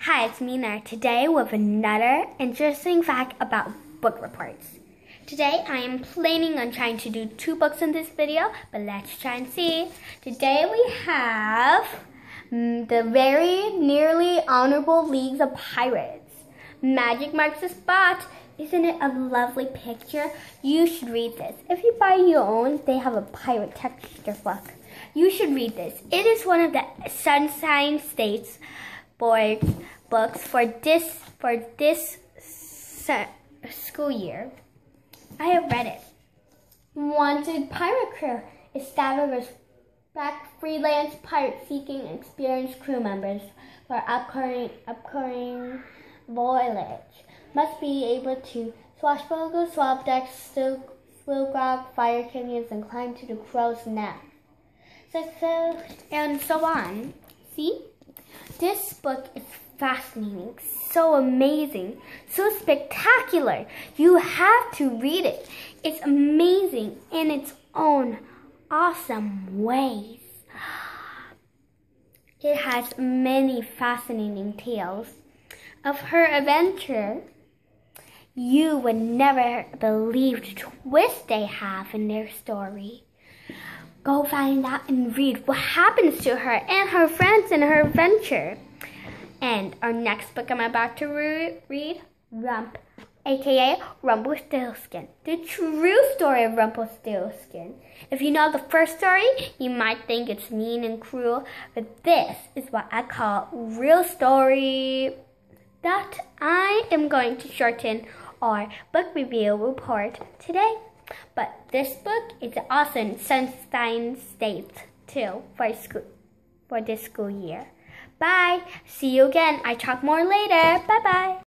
Hi, it's Mina today with another interesting fact about book reports. Today I am planning on trying to do two books in this video, but let's try and see. Today we have mm, the very nearly honorable Leagues of Pirates. Magic marks the spot. Isn't it a lovely picture? You should read this. If you buy your own, they have a pirate texture book. You should read this. It is one of the Sunshine States board books for this for this school year. I have read it. Wanted pirate crew established back freelance pirate seeking experienced crew members for upcoming upcoming voyage. Must be able to swashbuckle, swab decks, swill grab, fire canyons, and climb to the crow's nest. So, so and so on. See? This book is fascinating, so amazing, so spectacular. You have to read it. It's amazing in its own awesome ways. It has many fascinating tales of her adventure. You would never believe the twist they have in their story. Go find out and read what happens to her and her friends in her adventure. And our next book I'm about to re read, Rump, aka Rumpelstiltskin, the true story of Rumpelstiltskin. If you know the first story, you might think it's mean and cruel, but this is what I call real story that I am going to shorten our book review report today. But this book is in Sunshine State too for school for this school year. Bye. See you again. I talk more later. Bye bye.